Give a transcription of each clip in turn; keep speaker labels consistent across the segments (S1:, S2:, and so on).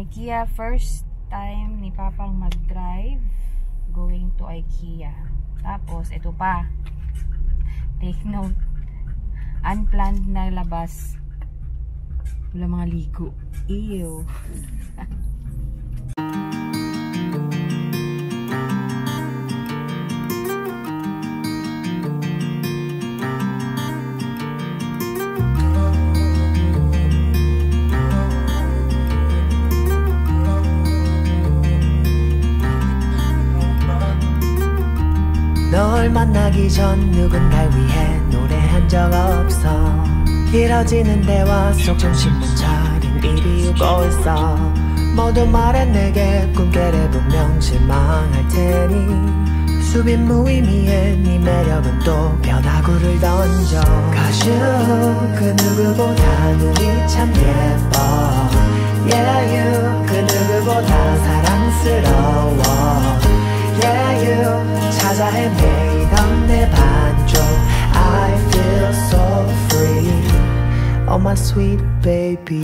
S1: IKEA. First time ni Papang mag-drive going to IKEA. Tapos, ito pa. Take note. Unplanned na labas. Wala mga ligo. Ew.
S2: 널 만나기 전 누군가를 위해 노래한 적 없어. 길어지는 대화 속 정신 못 차린 입이 우고 있어. 모두 말해 내게 꿈깨래 분명 실망할 테니. 수빈 무의미해 네 매력은 또 변화구를 던져. 가슈 그 누구보다 눈이 참 예뻐. Yeah you 그 누구보다 사랑스러워 you 찾아 헤매이던 내 반쪽 I feel so free Oh my sweet baby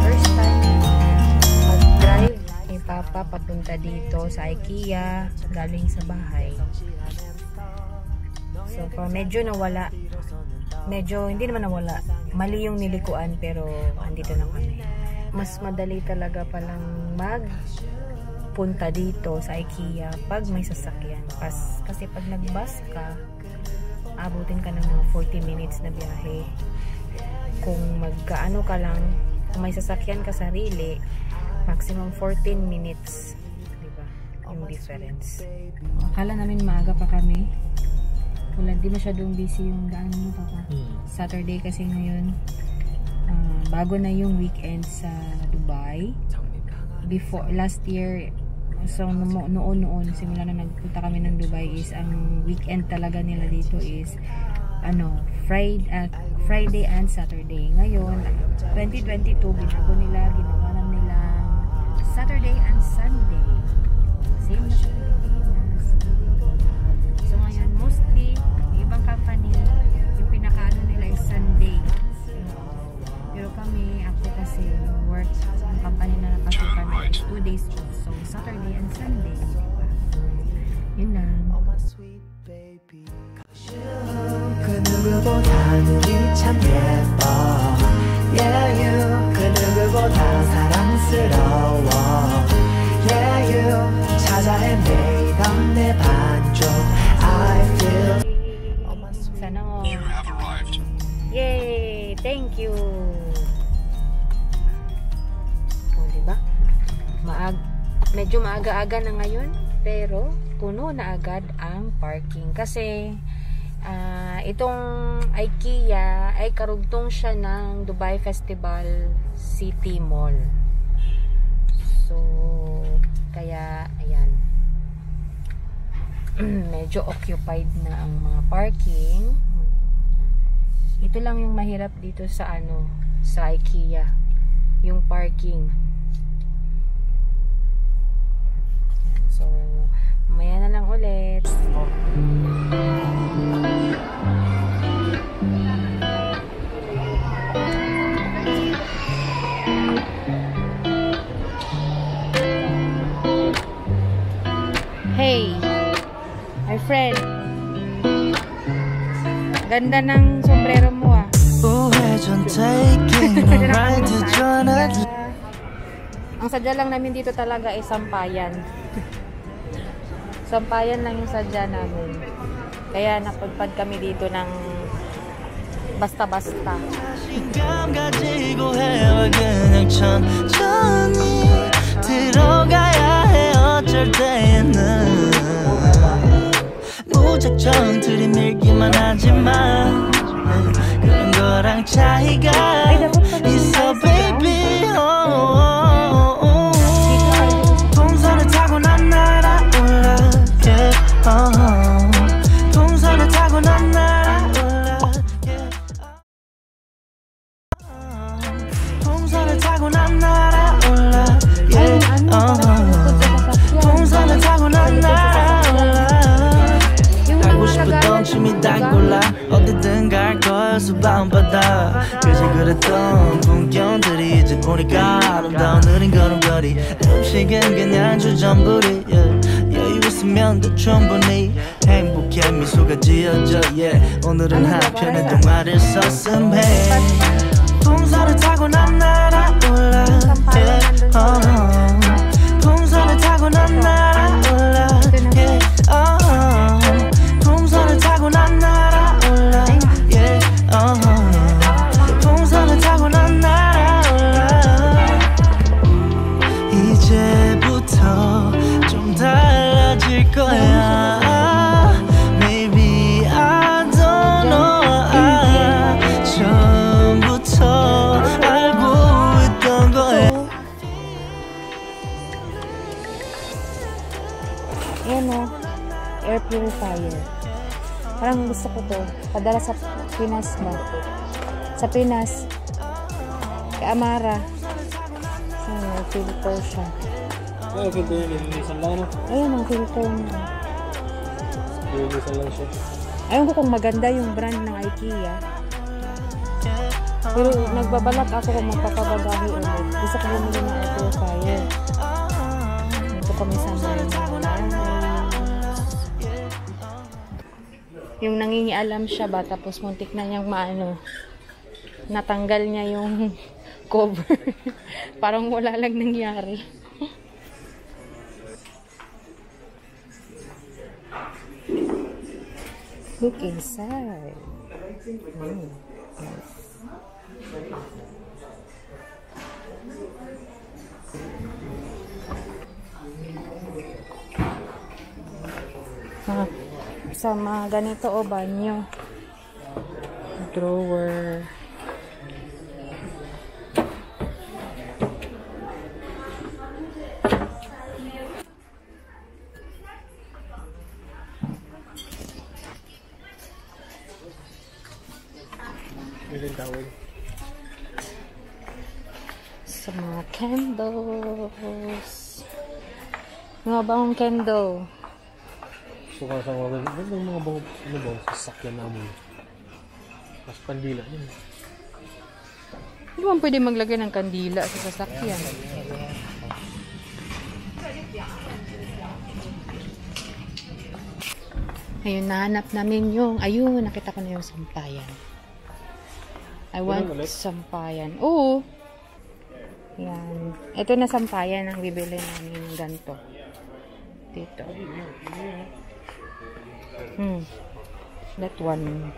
S1: First time mag-drive ni Papa papunta dito sa IKEA galing sa bahay. So, pa medyo nawala. Medyo, hindi naman nawala. Mali yung nilikuan pero andito na kami. mas madali talaga palang mag punta dito sa IKEA pag may sasakyan. Pas, kasi pag nag-bus ka, abutin ka ng mga 40 minutes na biyahe. Kung magkaano ka lang, kung may sasakyan ka sarili, maximum 14 minutes. Diba? Yung difference. Akala namin maaga pa kami. Wala, di masyadong busy yung daan mo, Papa. Saturday kasi ngayon. Ah, bago na yung weekend sa Dubai. Before, last year, so no- noon noon, simula na nagpunta kami ng Dubai is, ang weekend talaga nila dito is, ano, Friday, at Friday and Saturday. Ngayon, 2022, binago nila, ginawa na nila Saturday and Sunday. Same na
S3: my sweet
S1: Sana all. Yay! Thank you! O, diba? Maag medyo maaga-aga na ngayon, pero puno na agad ang parking. Kasi, ah, itong IKEA ay karugtong siya ng Dubai Festival City Mall. So, kaya, ayan. Medyo occupied na ang mga parking. Ito lang yung mahirap dito sa ano, sa IKEA. Yung parking. So, mamaya na lang ulit. Hey, my friend. Ganda ng sombrero mo ah.
S3: 우회전 taking a ride to join a
S1: Ang sadya lang namin dito talaga ay sampayan. sampayan lang yung sadya namin. Kaya napadpad kami dito ng basta-basta.
S3: 자신감 가지고 해와 그냥 천천히 들어가야 해 어쩔 때는 무작정 들이밀기만 하지만 그런 거랑 차이가 춤이 다 골라 어디든 갈 거였어 밤바다 그저 그랬던 풍경들이 이제 보니까 아름다운 느린 걸음걸이 음식은 그냥 주전부리. 여유 있으면 더 충분히 행복해 미소가 지어져 yeah. 오늘은 한편의 동화를 썼음 해 동선을 타고 난 날아올라 yeah. oh. 동선을 타고 난 날아올라 yeah. oh.
S1: Parang gusto ko to. Padala sa Pinas ba? Sa Pinas. Kay Amara. So, filter siya.
S4: Ah, ganda yun. Nililisan lang, no?
S1: Ayan ang filter niya.
S4: Nililisan lang siya.
S1: Ayun ko kung maganda yung brand ng IKEA. Pero nagbabalak ako kung magpapabagahe ulit. Gusto ko bumili ng air purifier. Dito kami sa Marina. Yung nangingialam siya ba, tapos muntik na niyang maano, natanggal niya yung nag-cover. Parang wala lang nangyari. Look inside. Mm, nice. Ah, sa mga ganito o banyo. Drawer. Sa mga candles. Mga bang candle.
S4: So, kung sa mga, ano yung mga bang, ano ba, sasakyan namin. Mas pandila yun.
S1: Hindi mo pwede maglagay ng kandila sa sasakyan. Ayun, nahanap namin yung, ayun, nakita ko na yung sampayan. I want sampayan. Oo. Yan. Ito na sampayan ang bibili namin ng ganito. Dito. Hmm. That one.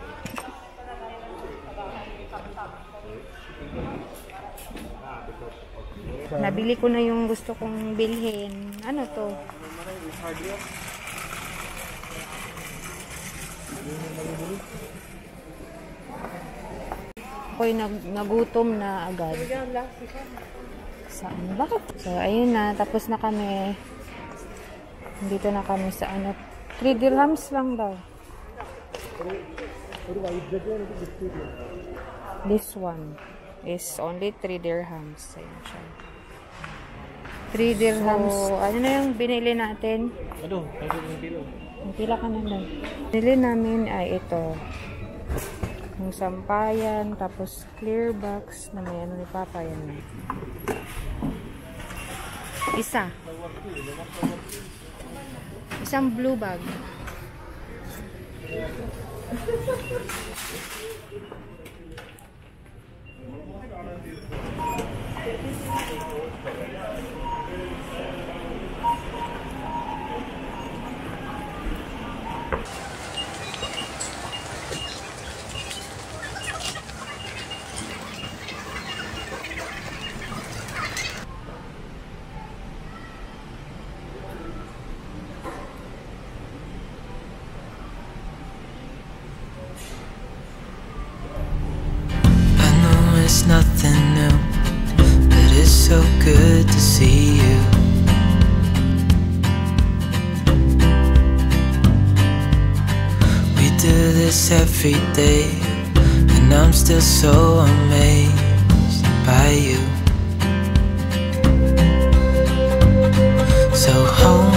S1: Nabili ko na yung gusto kong bilhin. Ano to? Ako'y nag nagutom na agad. Saan ba? So, ayun na. Tapos na kami. Dito na kami sa ano. 3 dirhams lang daw. This one is only 3 dirhams. Ayun siya. 3 dirhams. So, ano na yung binili natin?
S4: Ano? Yung kilo.
S1: Ang pila ka na lang. Binili namin ay ito. Yung sampayan, tapos clear box na may ano ni Papa yan na. Isa. Isang blue bag.
S5: Nothing new, but it's so good to see you. We do this every day, and I'm still so amazed by you. So hold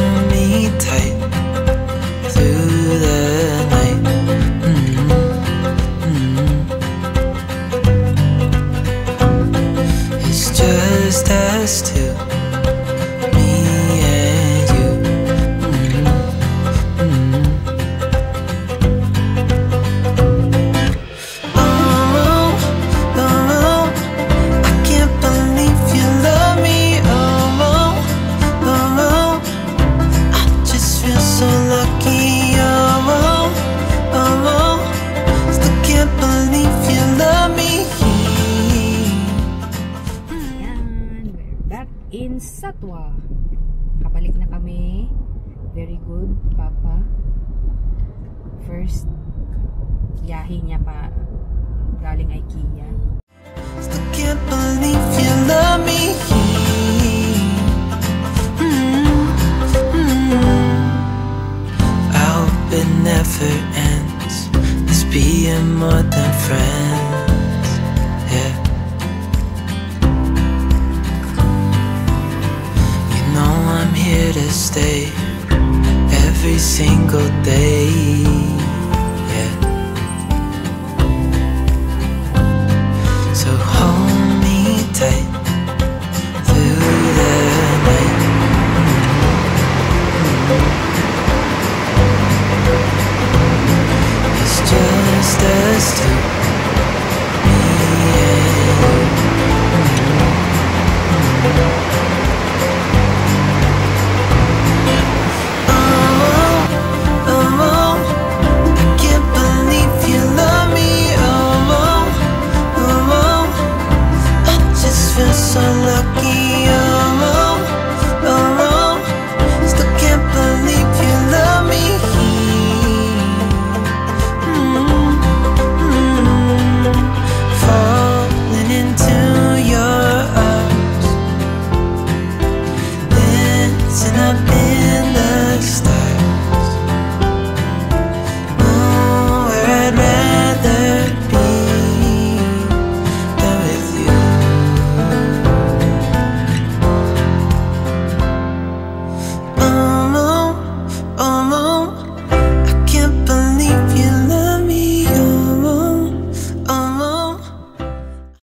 S1: past. In Satwa. Kabalik na kami. Very good, Papa. First, yahi niya pa galing IKEA.
S5: Still can't believe you love me. Mm, mm. I hope it never ends. This being more than friends.